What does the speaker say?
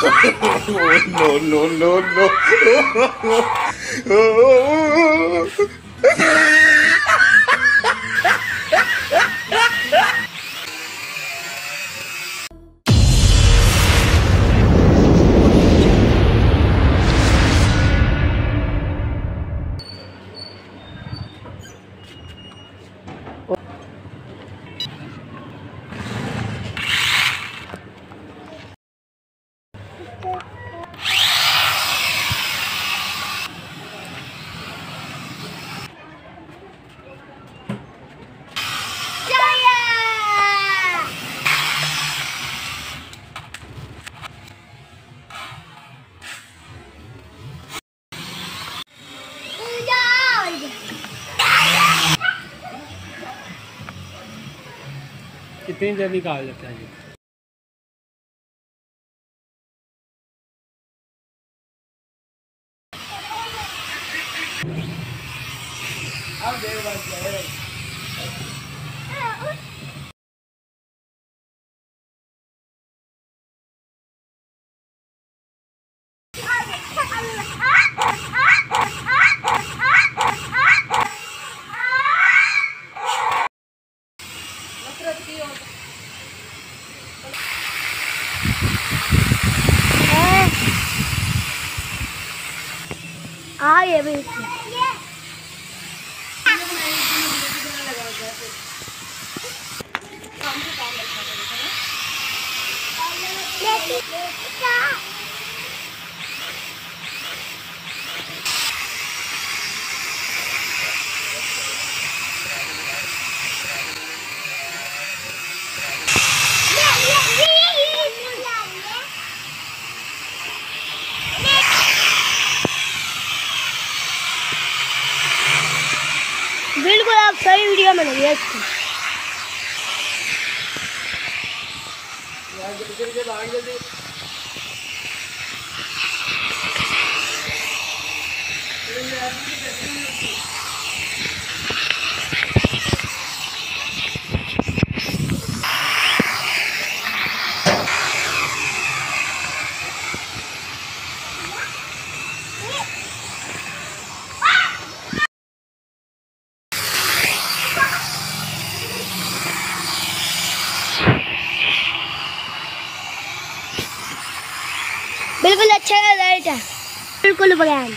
no, no, no, no. कितनी देर निकाल लेते हैं जी? हाँ। ये भी। बिल्कुल आप सही वीडियो में लगे इसको बिल्कुल अच्छा रिज़ल्ट है। बिल्कुल बगैन